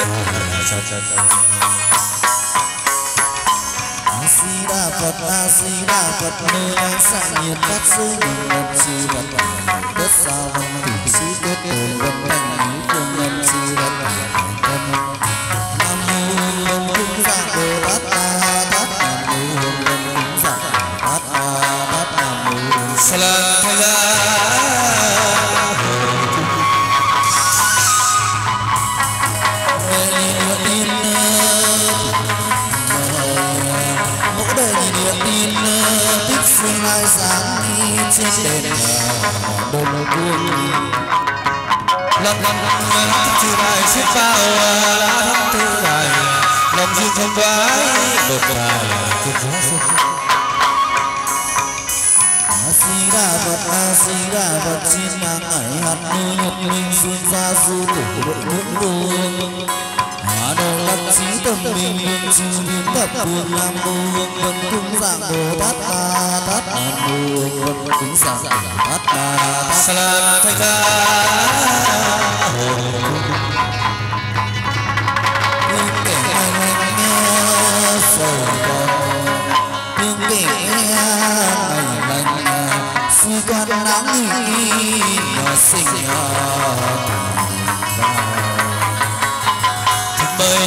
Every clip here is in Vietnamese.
đệ nhất a di đà phật a di đà phật nơi anh sanh nhiệt các sư mình lập chi vật đất sa văn tử sĩ kết tồn vận thành lý phương nhân chi vật lòng lâm thức chư đại xếp bao lá thắm thư đại Lòng duyên không vái đột bài cực gió xuân a di đà vật a di đà phật mang ngải hạt như nhật minh xuyên ra sư tử đội ngưỡng đường Lập trí tâm bình luận chư biến thập phương nam mô hương vân cung dạng bồ tát ta tát nam mô hương vân cung dạng tát ta tát Salam thay ra Hương kẻ anh anh sầu còn Hương kẻ ngày lành Sư quan nắng mà sinh Mời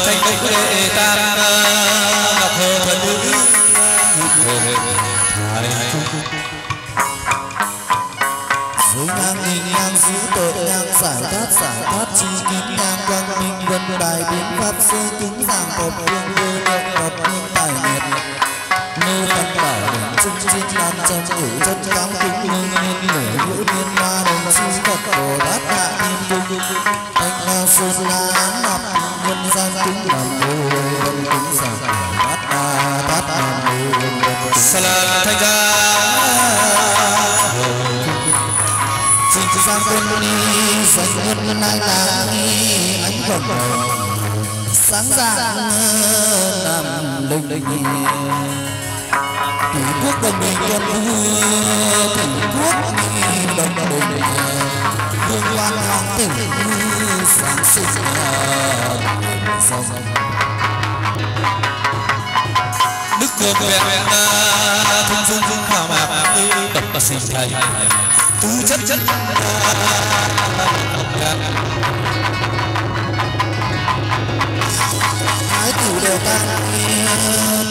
thanh đốc đệ tam Ngọc hồ thần nữ Thái Dưới ngang nghìn ngang giữ tội ngang giải thoát giải thoát chi kính ngang quang minh vân đài biến pháp sư kính giảng phật vương vô lượng phật tài nhiệt nô văn bảo đỉnh trung chiến lan trong cửu chân cám kính hương nhiên nửa hữu ma đồng sư phật bồ tát hạ thiên cung. Thanh la sơn la án nạp nhân gian kính nam tát tát quân đi Sánh Sáng quốc đồng bình quân quốc đồng bình Hương loan hoàng tử Sáng sinh Sao Đức cường vẹn Thông dung dung hào mạc tập bà sinh thầy tu chất chất Thái tử đều tăng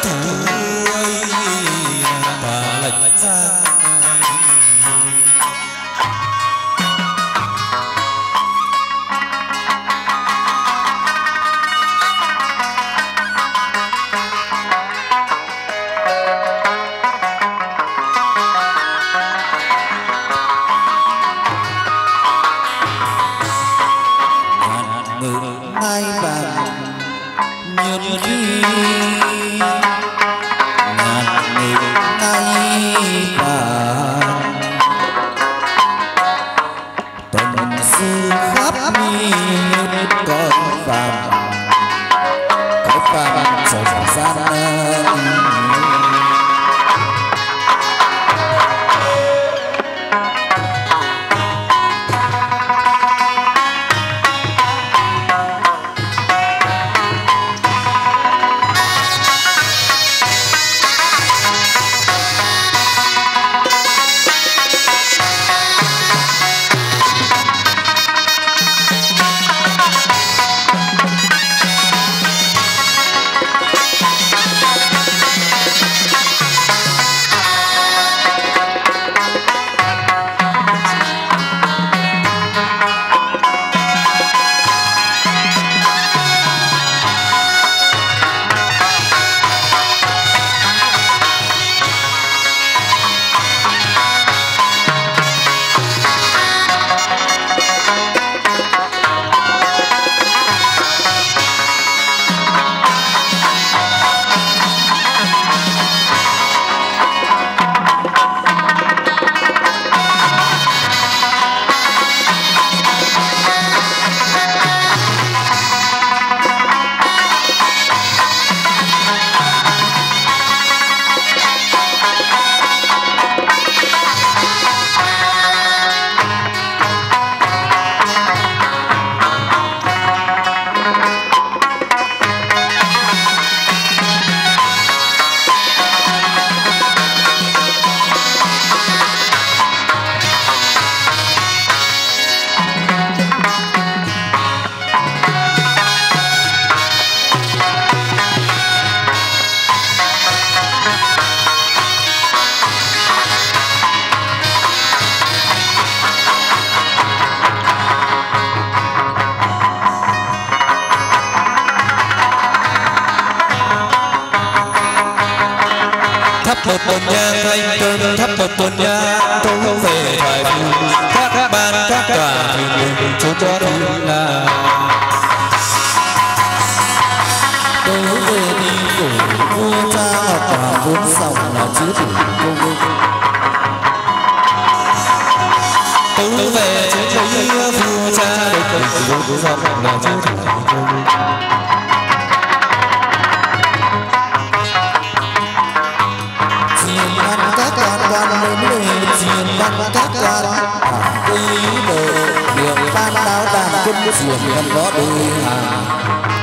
quan một quân xiềng có đó à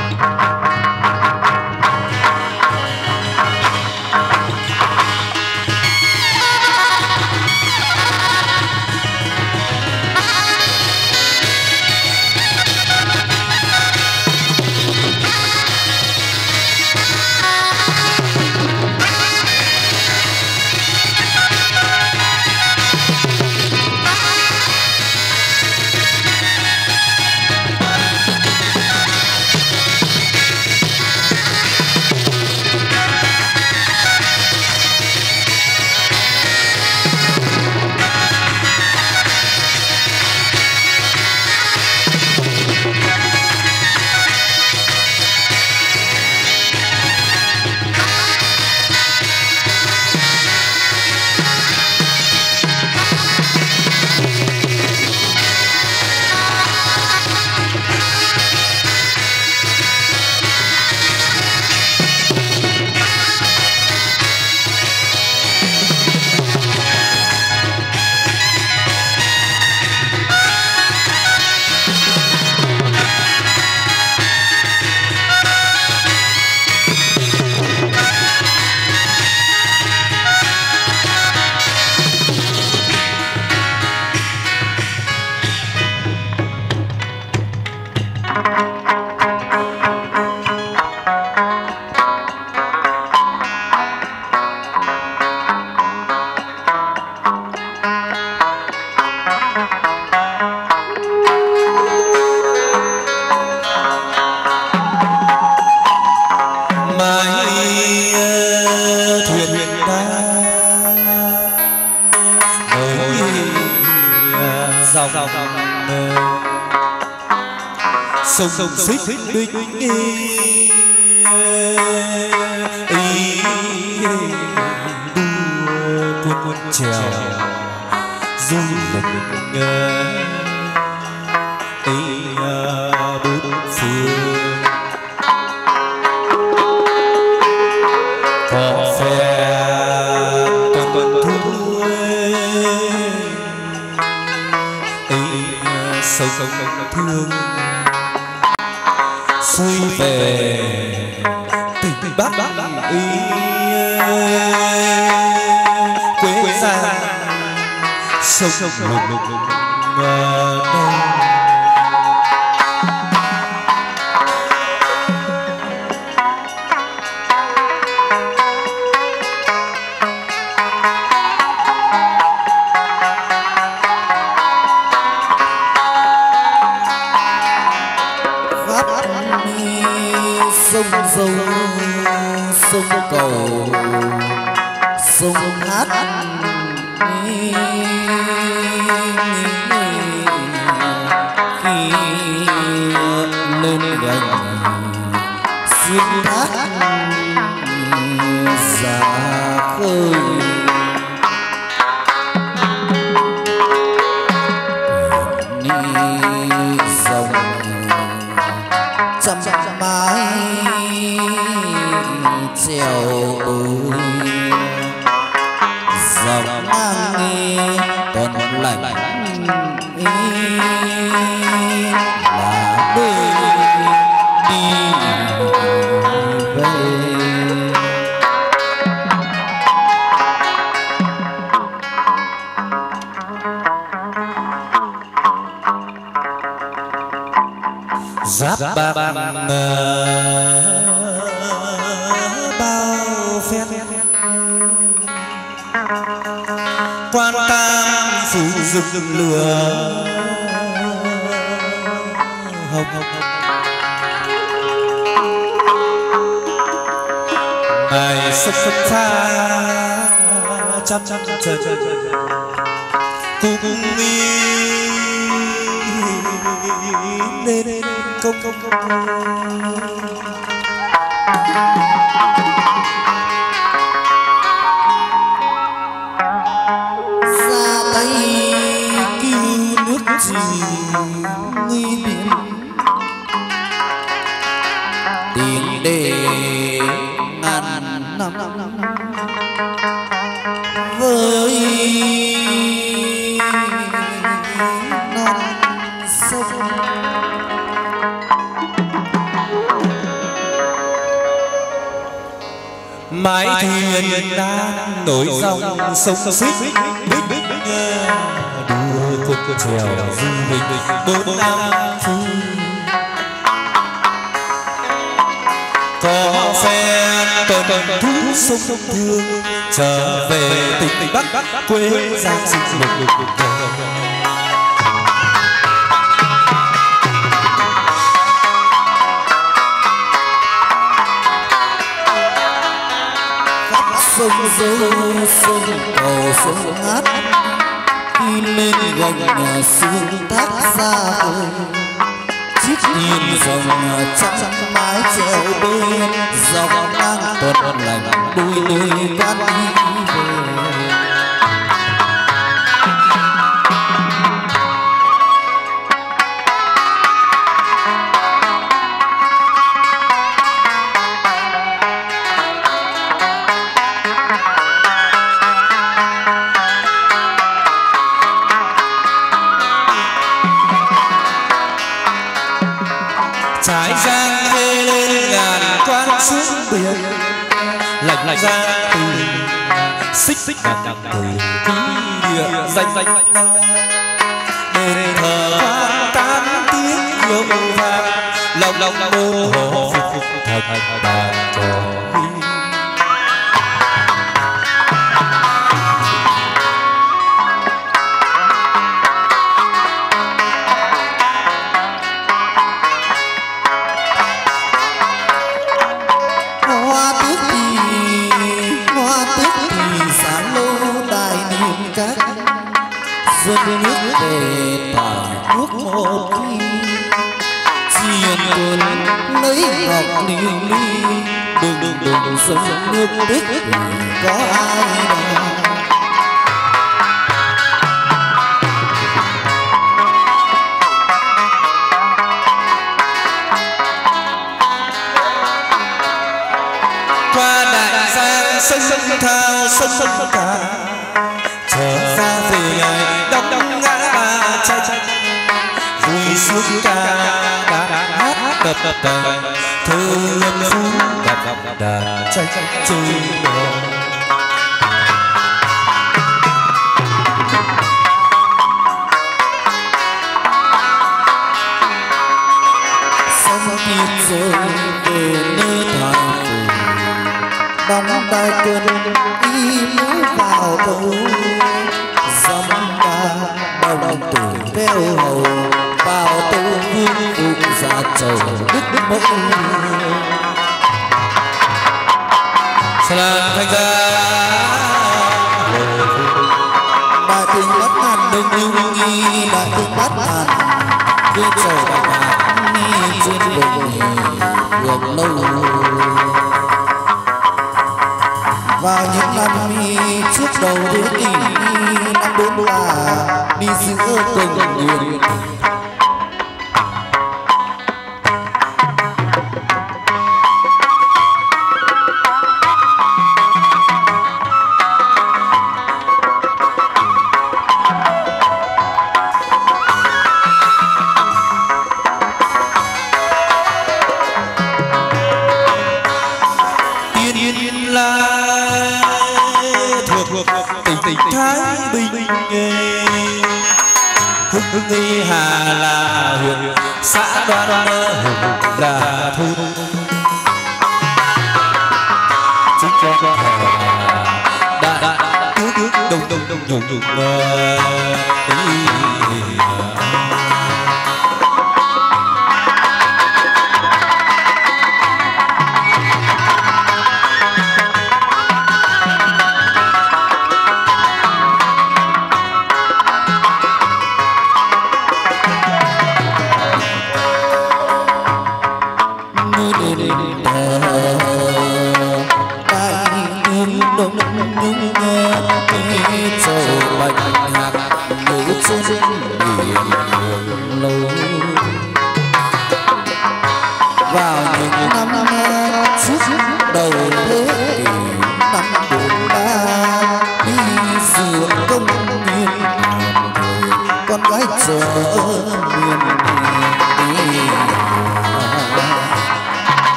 sông sông xích đinh nghi ý quê ra sông lục lục đông giáp ba ba bao phen. Quan tam phủ rực lửa. Hồng. Ngày sắp sắp xa trăm trăm trời cùng đi lên công ra tay cứu nước trì thuyền đang nổi dòng sông xích bích bích đưa cuộc trèo du lịch bốn năm phu. Có phen tuần thú sông thương, trở về tỉnh bắc quê giang sinh lục sông dâu sông cầu sông hát khi lên gành nhà sương thác ra khơi chiếc nhìn dòng trắng mái trèo bên. Dòng ngang tuần lành đôi đôi quan đi về. Biển lạnh lạnh. Ra từ xích xích. Đằng đằng từ ký địa danh danh sông tiết rồi về nơi thành phủ đong tay cơn đi mũi vào đầu dâm ba đồng tử theo hầu vào tô vương phục ra chầu đức mẫu Salam thanh gia đại tướng bắt hàn đông lưu nghi đại tướng bắt hàn Vương trời đại hàn nghi trên bụng lâu và những năm trước đầu thế kỷ năm bốn là đi giữa tình nguyện đồng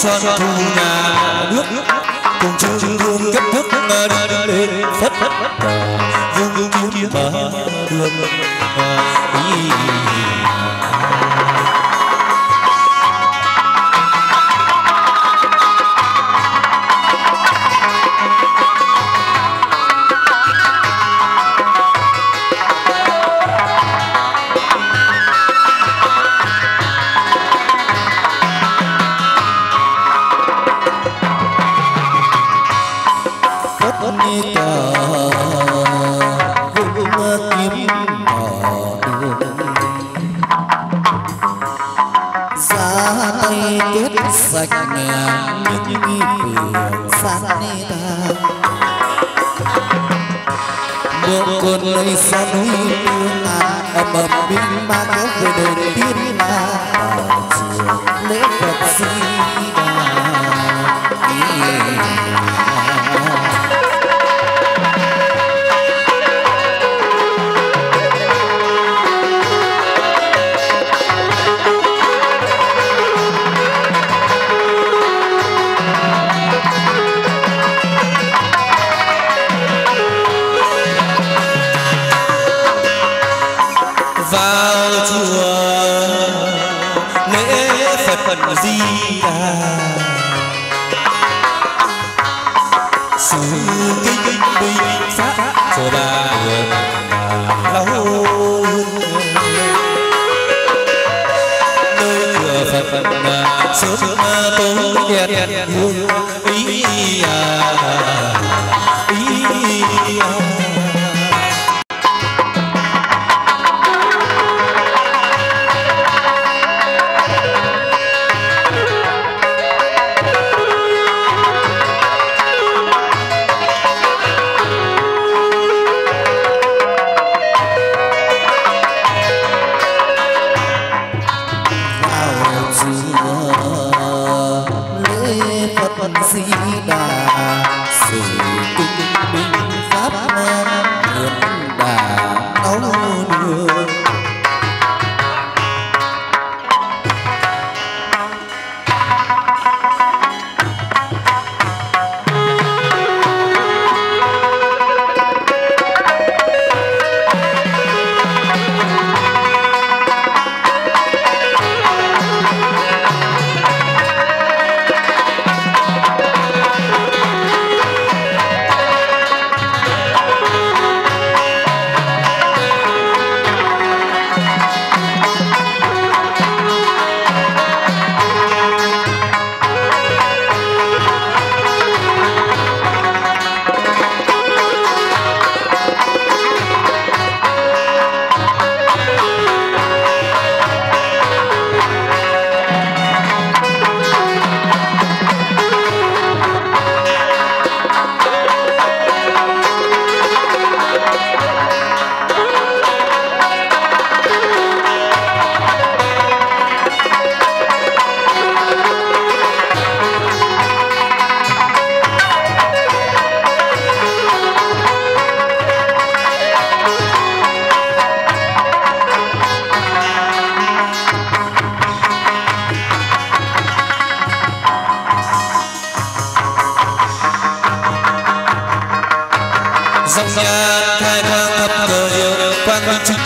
sơn thu nhà nước. Cùng chư thương kết thức đưa lên phất phất vương vương kiếm mở đường một cơn lây xa núi tương di lễ phật di đà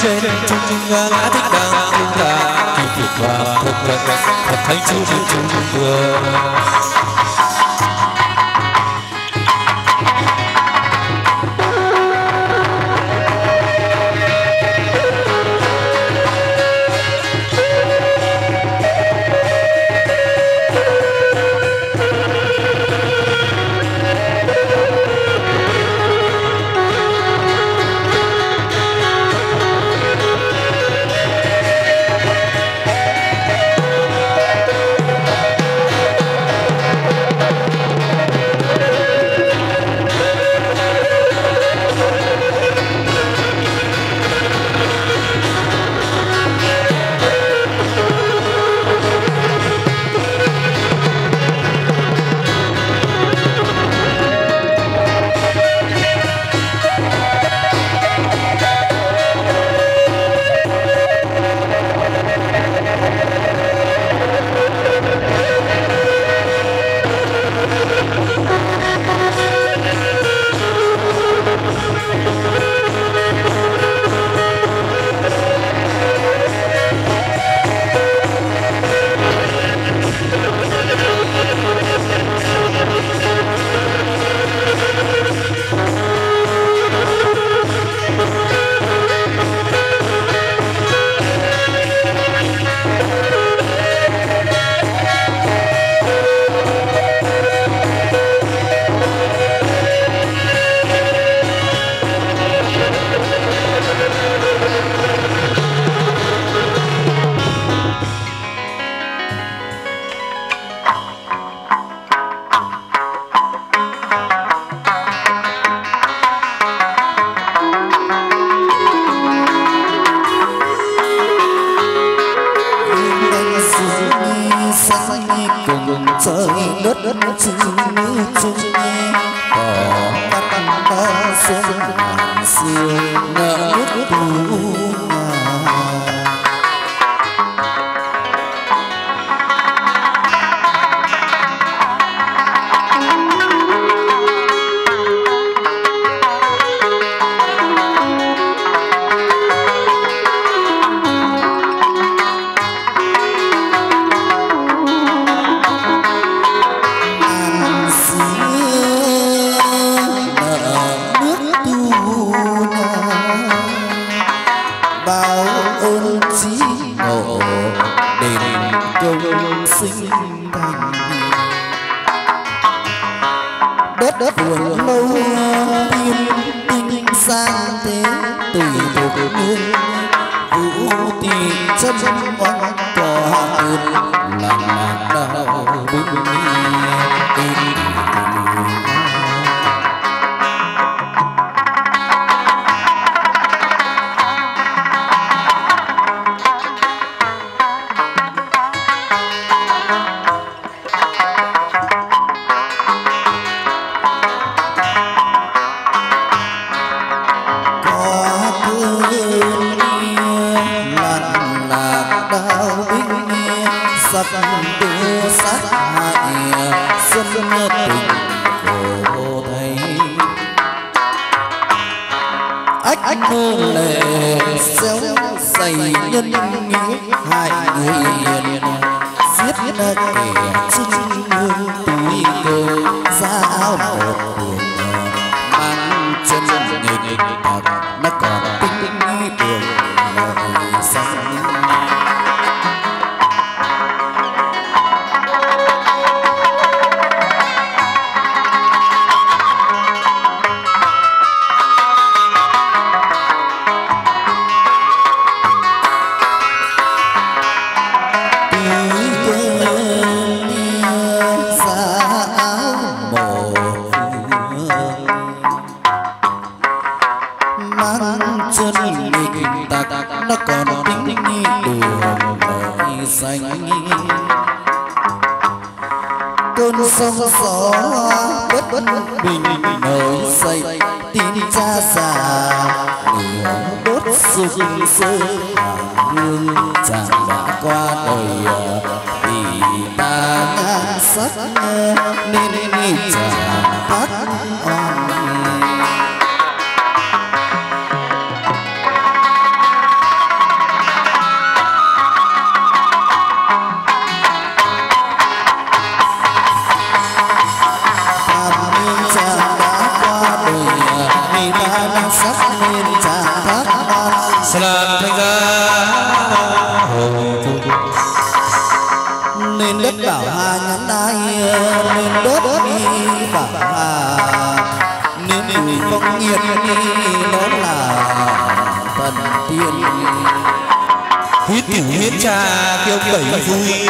trên trung ngã thích đang ung thả kỳ tuyệt và thật thật thật thánh chúa trên trung vương xuân sương nở nước sắc đưa sát hại xuân tình khổ thấy ách ách mơ lệ xéo dày nhân nghĩa hại người hiền giết kẻ chinh rụng rơi chàng đã qua đời vì ta ngang sắc nên chàng phát oan nhiên nhiệt Nó là thần tiên huyết tử huyết cha kêu bảy vui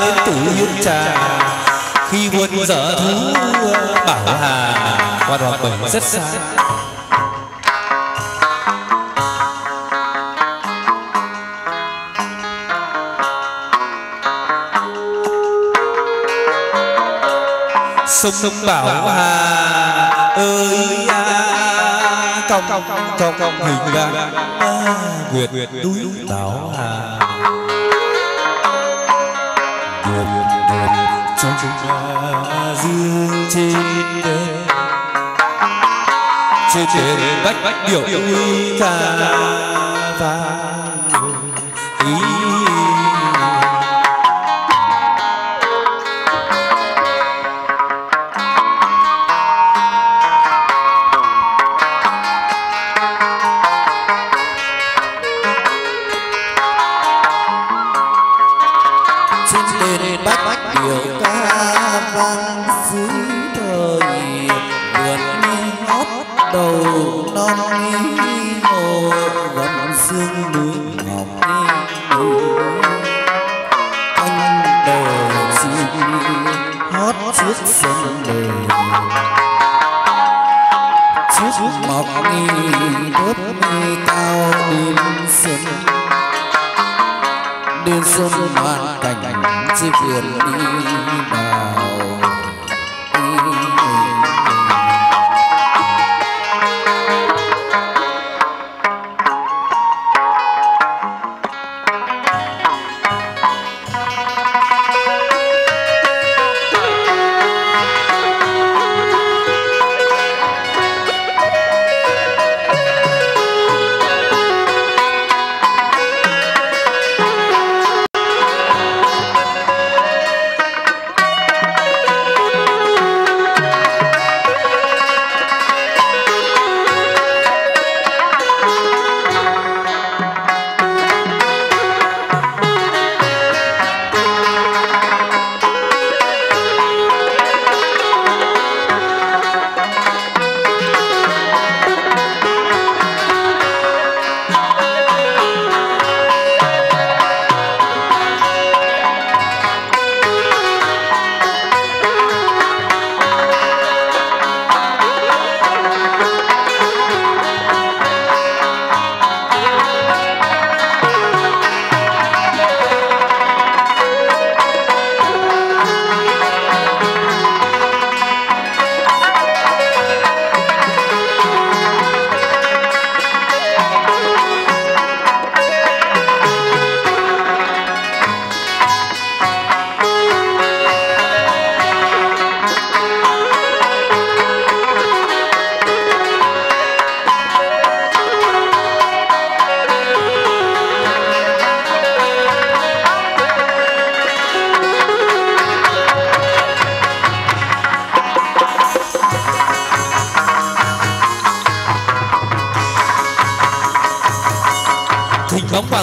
lên tủ huyết cha khi quân dở thú bảo hà qua đoạn bảy rất xa sông sông bảo hà ơi công cong công hình ra nguyệt núi táo hà nguyệt nguyệt trong hoa dương trên đê trên đền bách bách điệu uy ca vang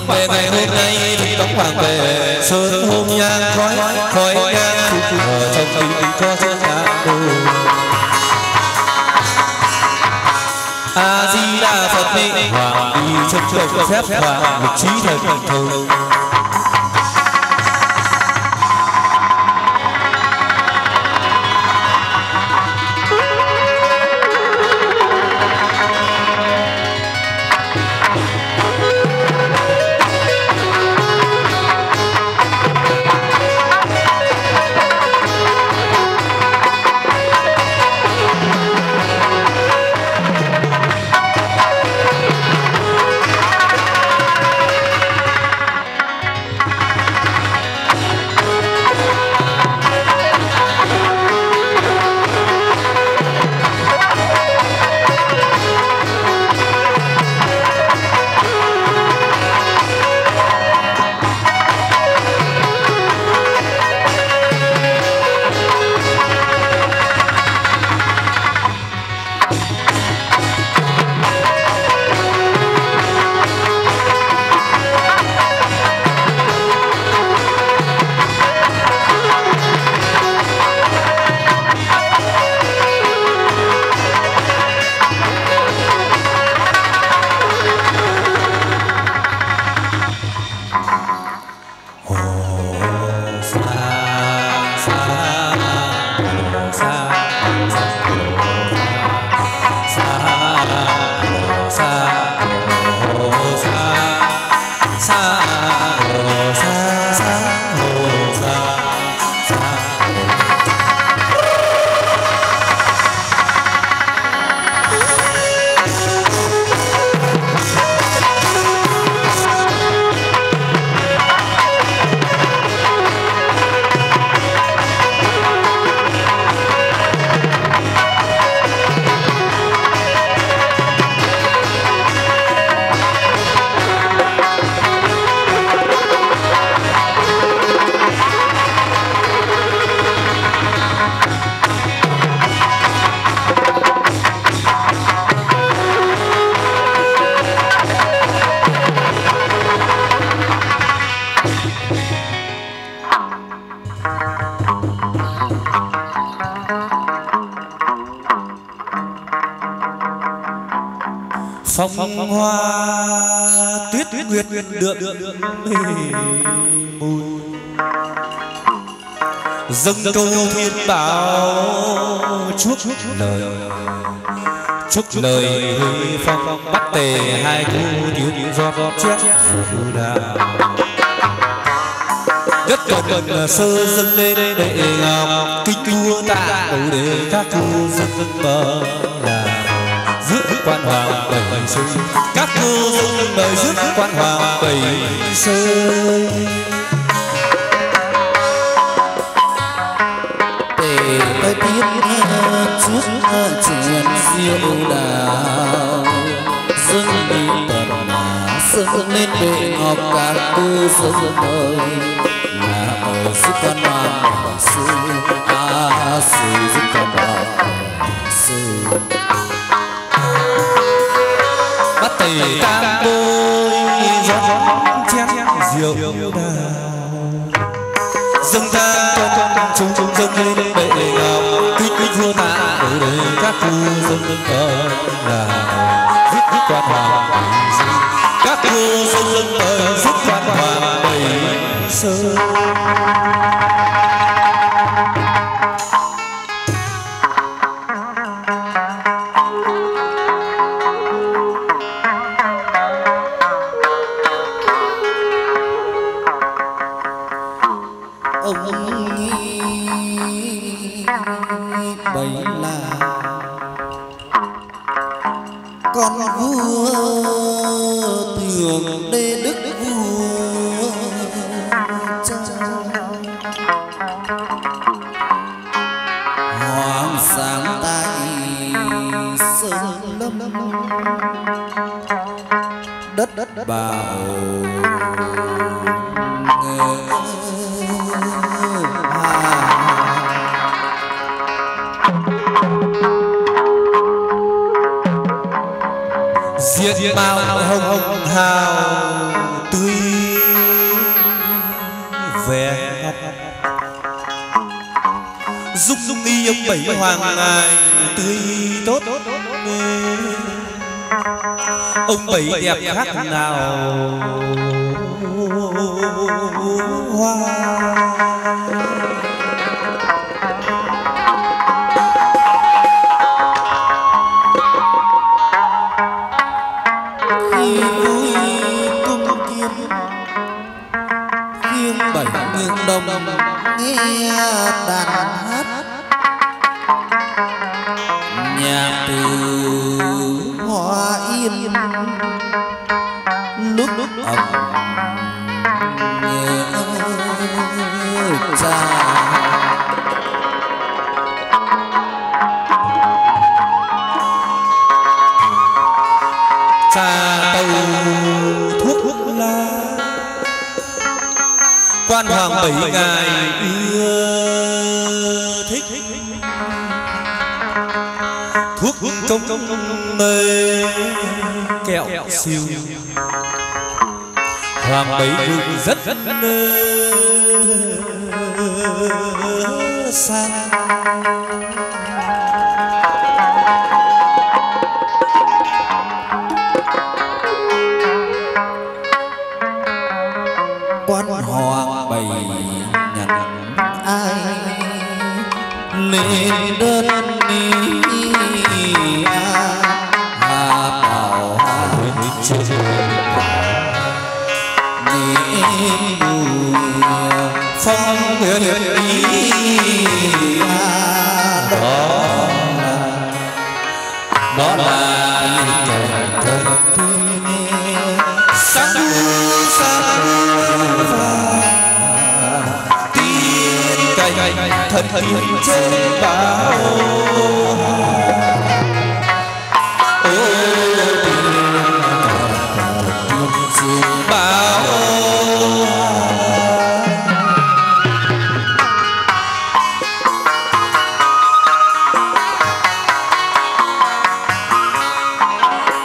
về ngày hôm nay thì tống hoàng về. Sơn hôn nhang khói khói nhang ở trong tim cho sơn hạ đồ a di đà phật ni hoàng đi trong trời phép, hoàng một trí thần thông. Phong hoa tuyết nguyệt được mùi dâng câu thiên bảo chúc lời. Chúc lời phong, bắt tề hai thu tiếng giọt chét phù đào. Cầu cần sơ dâng lên đệ ngọc, kinh vua tạ đầu để các thu dân bờ đà quan hoàng bảy sơn các cô dâng đời rước quan hoàng bảy sơn để tôi biết chút chuyện diệu đào dâng đi tận mà dâng lên bệ ngọc các cô dâng đời là ở sức quan hoàng tẩy tan bôi gió chén rượu đà dâng ra cho chúng chúng dâng lên bệ ngọc kính kính vua tạ ở đây các khu dâng lên cờ là viết viết quan hoàng các khu dâng lên cờ viết quan hoàng bảy sơn ông bảy đẹp khác nào? hoàng bảy ngày ưa thích. Thuốc công mê. Kẹo siêu. hoàng bảy mừng rất rất sang Medina thần trên bao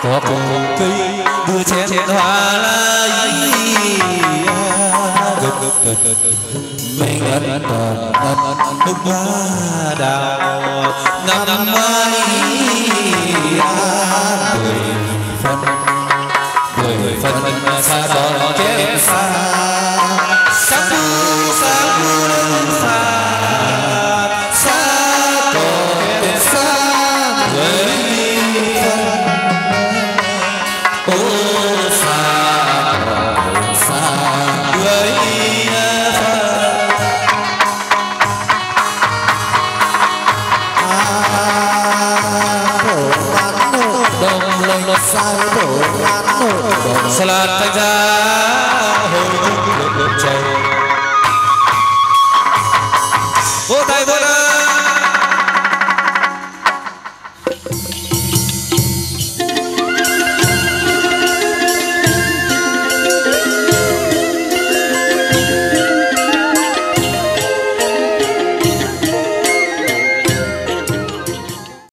có cùng cây đưa chén hoa lai. Mình ấn đàn bông ba đào. Năm mai tuổi phân